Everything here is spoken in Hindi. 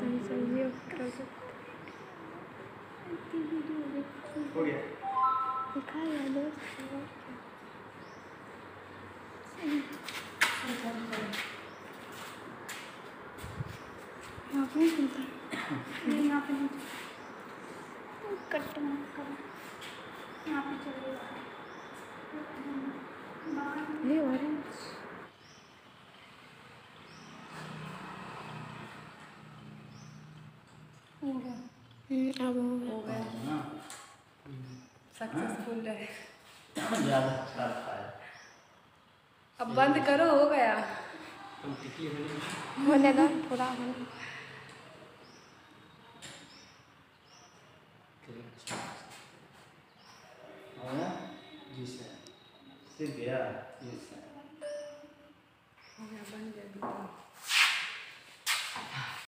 हम सही कर सकते हो गया दिखा या दोस्त यहाँ पे नहीं चलता नहीं यहाँ पे नहीं चलता कट मत करो यहाँ पे चलेगा ये ऑरेंज हो गया हम्म, अब हो। गया हो। गया हाँ सक्सेसफुल है अब बंद करो हो गया। होने दो पूरा होने हाँ जी सर। सिर्फ़ गया। जी सर। हो गया बन गया